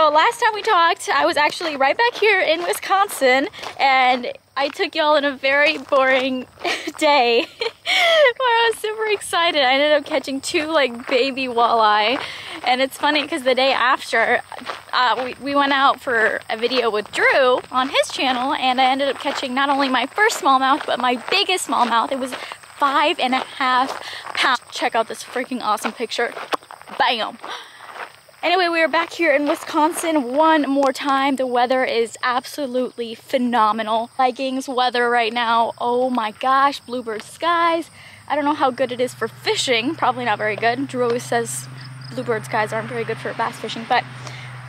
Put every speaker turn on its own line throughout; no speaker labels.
So last time we talked, I was actually right back here in Wisconsin and I took y'all in a very boring day where I was super excited. I ended up catching two like baby walleye and it's funny because the day after uh, we, we went out for a video with Drew on his channel and I ended up catching not only my first smallmouth but my biggest smallmouth. It was five and a half pounds. Check out this freaking awesome picture. Bam! Anyway, we are back here in Wisconsin one more time. The weather is absolutely phenomenal. Leggings weather right now. Oh my gosh, bluebird skies. I don't know how good it is for fishing. Probably not very good. Drew always says bluebird skies aren't very good for bass fishing, but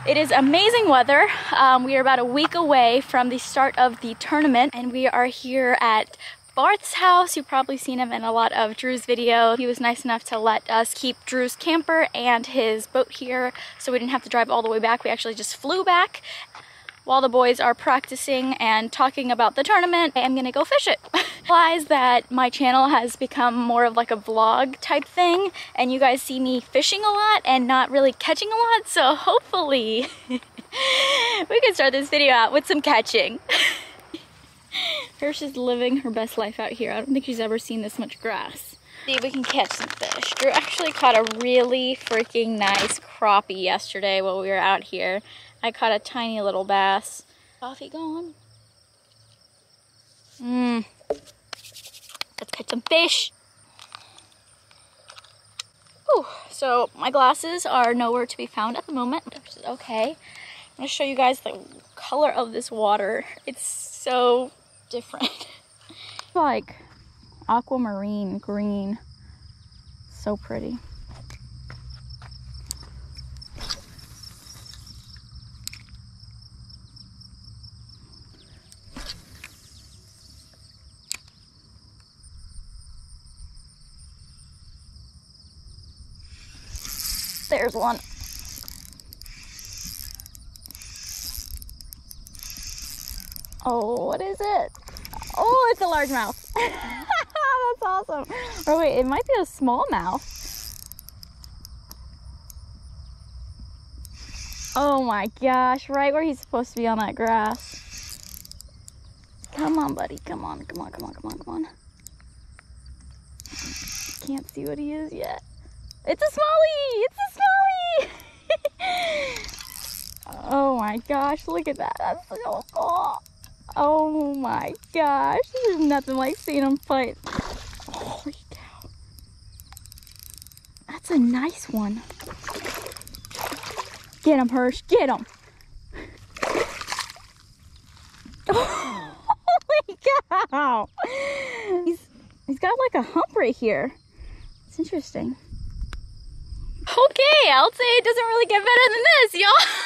it is amazing weather. Um, we are about a week away from the start of the tournament and we are here at Bart's house. You've probably seen him in a lot of Drew's video. He was nice enough to let us keep Drew's camper and his boat here so we didn't have to drive all the way back. We actually just flew back. While the boys are practicing and talking about the tournament, I am gonna go fish it. Realize that my channel has become more of like a vlog type thing and you guys see me fishing a lot and not really catching a lot, so hopefully we can start this video out with some catching. Hirsch is living her best life out here. I don't think she's ever seen this much grass. See if we can catch some fish. Drew actually caught a really freaking nice crappie yesterday while we were out here. I caught a tiny little bass. Coffee gone. Mmm. Let's catch some fish. Whew. So my glasses are nowhere to be found at the moment, which is okay. I'm gonna show you guys the color of this water. It's so different. like aquamarine green. So pretty. There's one. Oh, what is it? Oh, it's a largemouth. That's awesome. Oh wait, it might be a smallmouth. Oh my gosh, right where he's supposed to be on that grass. Come on, buddy. Come on, come on, come on, come on, come on. Can't see what he is yet. It's a smallie! It's a smallie! oh my gosh, look at that. That's so cool. Oh my gosh, there's nothing like seeing them fight. Holy cow. That's a nice one. Get him, Hirsch, get him. Holy cow. He's, he's got like a hump right here. It's interesting. Okay, I'll say it doesn't really get better than this, y'all.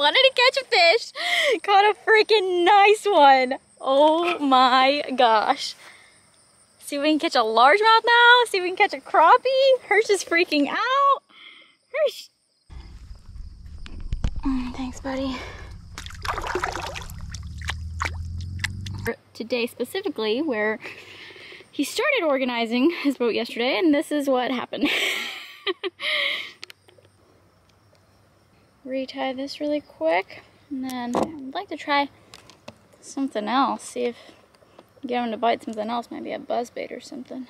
wanted to catch a fish. Caught a freaking nice one. Oh my gosh. See if we can catch a largemouth now. See if we can catch a crappie. Hirsch is freaking out. Hirsch. Mm, thanks, buddy. Today specifically, where he started organizing his boat yesterday, and this is what happened. retie this really quick. And then I'd like to try something else. See if get him to bite something else. Maybe a buzz bait or something.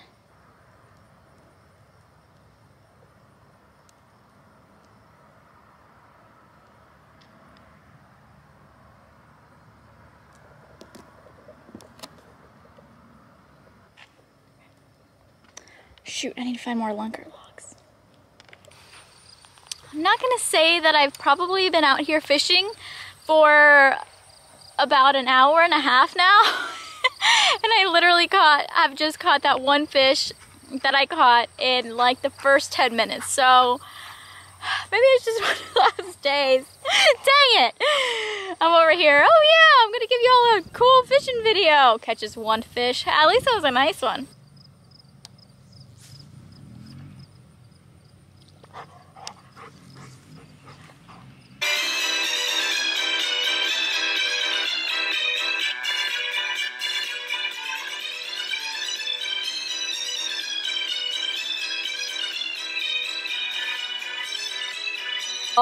Shoot, I need to find more lunker. I'm not gonna say that I've probably been out here fishing for about an hour and a half now. and I literally caught, I've just caught that one fish that I caught in like the first 10 minutes. So maybe it's just one of those days. Dang it. I'm over here. Oh yeah, I'm gonna give you all a cool fishing video. Catches one fish. At least it was a nice one.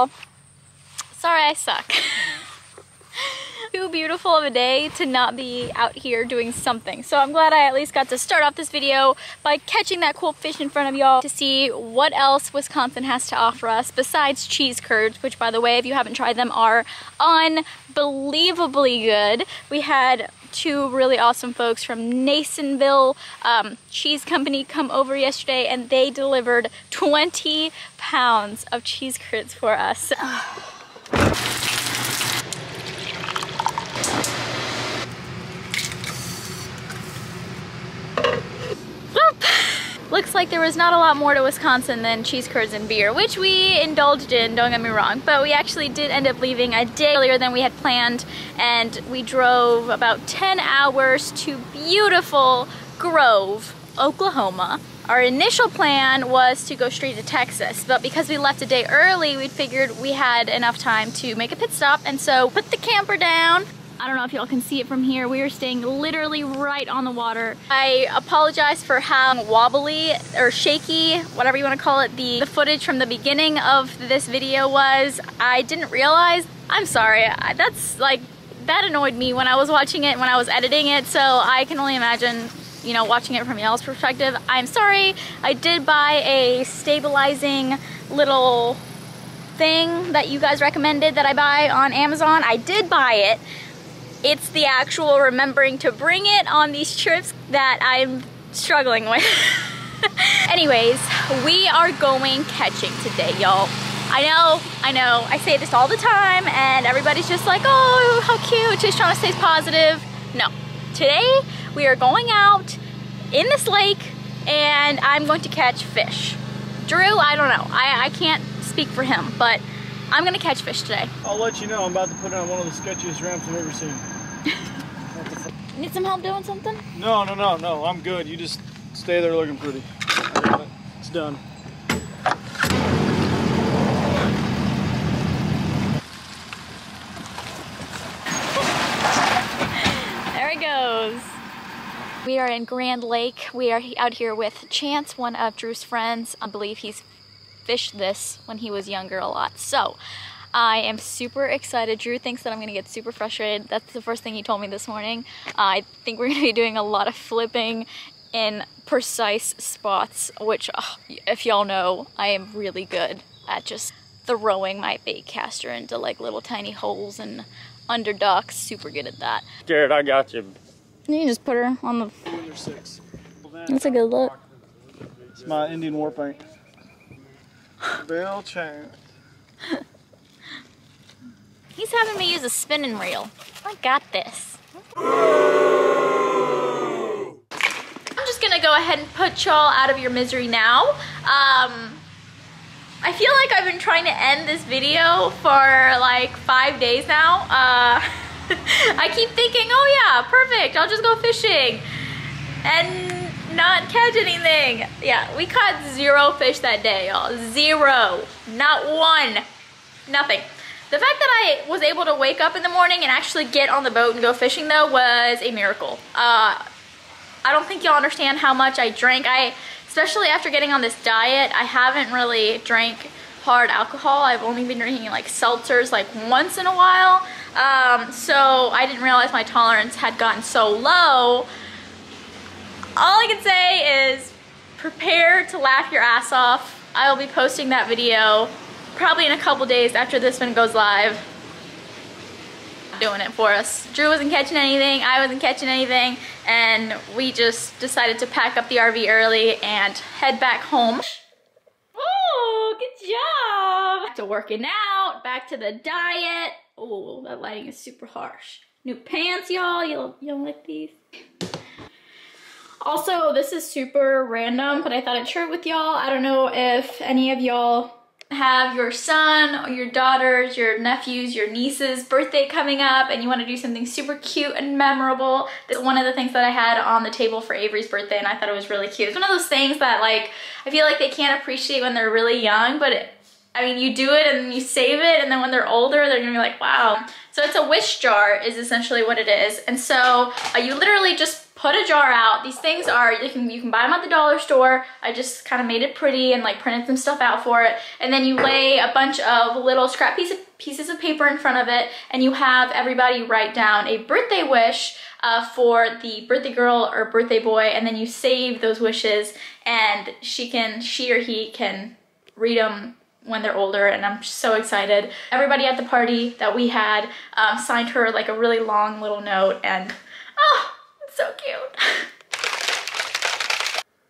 Sorry I suck. Too beautiful of a day to not be out here doing something. So I'm glad I at least got to start off this video by catching that cool fish in front of y'all to see what else Wisconsin has to offer us besides cheese curds, which by the way, if you haven't tried them, are unbelievably good. We had two really awesome folks from Nasonville um, Cheese Company come over yesterday and they delivered 20 pounds of cheese curds for us. Looks like there was not a lot more to Wisconsin than cheese curds and beer, which we indulged in, don't get me wrong, but we actually did end up leaving a day earlier than we had planned, and we drove about 10 hours to beautiful Grove, Oklahoma. Our initial plan was to go straight to Texas, but because we left a day early, we figured we had enough time to make a pit stop, and so put the camper down, I don't know if y'all can see it from here. We are staying literally right on the water. I apologize for how wobbly or shaky, whatever you want to call it, the, the footage from the beginning of this video was. I didn't realize. I'm sorry. That's like, that annoyed me when I was watching it, when I was editing it. So I can only imagine you know, watching it from y'all's perspective. I'm sorry. I did buy a stabilizing little thing that you guys recommended that I buy on Amazon. I did buy it it's the actual remembering to bring it on these trips that I'm struggling with. Anyways, we are going catching today, y'all. I know, I know, I say this all the time and everybody's just like, oh, how cute, she's trying to stay positive. No, today we are going out in this lake and I'm going to catch fish. Drew, I don't know, I, I can't speak for him, but I'm gonna catch fish today.
I'll let you know. I'm about to put on one of the sketchiest ramps I've ever seen.
Need some help doing something?
No, no, no, no. I'm good. You just stay there looking pretty. It. It's done.
there it goes. We are in Grand Lake. We are out here with Chance, one of Drew's friends. I believe he's fished this when he was younger a lot. So I am super excited. Drew thinks that I'm gonna get super frustrated. That's the first thing he told me this morning. Uh, I think we're gonna be doing a lot of flipping in precise spots, which uh, if y'all know, I am really good at just throwing my bait caster into like little tiny holes and under docks. Super good at that.
Jared, I got you.
You just put her on the. That's a good look.
It's my Indian war paint. Bill Chance.
He's having me use a spinning reel. I got this. I'm just gonna go ahead and put y'all out of your misery now. Um, I feel like I've been trying to end this video for like five days now. Uh, I keep thinking, oh yeah, perfect, I'll just go fishing. And not catch anything. Yeah, we caught zero fish that day, y'all. Zero. Not one. Nothing. The fact that I was able to wake up in the morning and actually get on the boat and go fishing though was a miracle. Uh, I don't think y'all understand how much I drank. I, especially after getting on this diet, I haven't really drank hard alcohol. I've only been drinking like seltzers like once in a while. Um, so I didn't realize my tolerance had gotten so low all I can say is prepare to laugh your ass off. I will be posting that video probably in a couple days after this one goes live. Doing it for us. Drew wasn't catching anything, I wasn't catching anything, and we just decided to pack up the RV early and head back home. Oh, good job! Back to working out, back to the diet. Oh, that lighting is super harsh. New pants, y'all. You you don't like these? Also, this is super random, but I thought I'd share it with y'all. I don't know if any of y'all have your son or your daughters, your nephews, your nieces birthday coming up and you want to do something super cute and memorable. This is one of the things that I had on the table for Avery's birthday and I thought it was really cute. It's one of those things that like, I feel like they can't appreciate when they're really young, but it, I mean, you do it and you save it and then when they're older, they're gonna be like, wow. So it's a wish jar is essentially what it is. And so uh, you literally just put a jar out. These things are, you can, you can buy them at the dollar store. I just kind of made it pretty and like printed some stuff out for it. And then you lay a bunch of little scrap piece of, pieces of paper in front of it and you have everybody write down a birthday wish uh, for the birthday girl or birthday boy and then you save those wishes and she can, she or he can read them when they're older and I'm so excited. Everybody at the party that we had um, signed her like a really long little note and oh, so cute.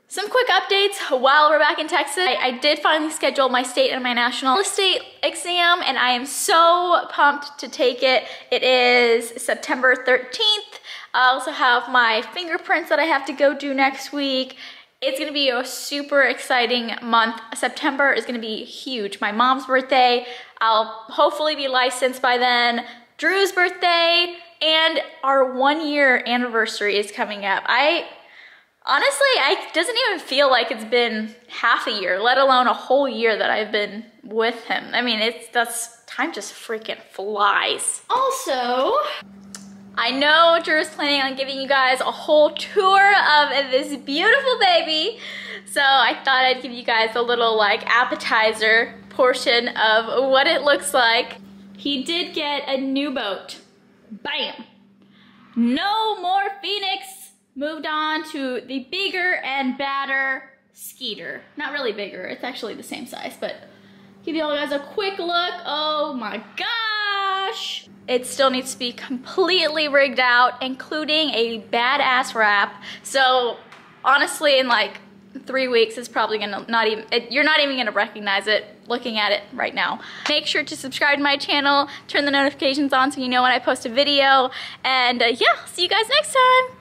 Some quick updates while we're back in Texas. I, I, did finally schedule my state and my national state exam and I am so pumped to take it. It is September 13th. I also have my fingerprints that I have to go do next week it's gonna be a super exciting month. September is gonna be huge. My mom's birthday, I'll hopefully be licensed by then. Drew's birthday, and our one year anniversary is coming up. I, honestly, I doesn't even feel like it's been half a year, let alone a whole year that I've been with him. I mean, it's, that's, time just freaking flies. Also, I know Drew is planning on giving you guys a whole tour of this beautiful baby. So I thought I'd give you guys a little like appetizer portion of what it looks like. He did get a new boat. Bam! No more Phoenix. Moved on to the bigger and badder Skeeter. Not really bigger, it's actually the same size, but give you all guys a quick look. Oh my gosh! It still needs to be completely rigged out, including a badass wrap. So honestly, in like three weeks, is probably gonna not even, it, you're not even gonna recognize it looking at it right now. Make sure to subscribe to my channel, turn the notifications on so you know when I post a video, and uh, yeah, see you guys next time.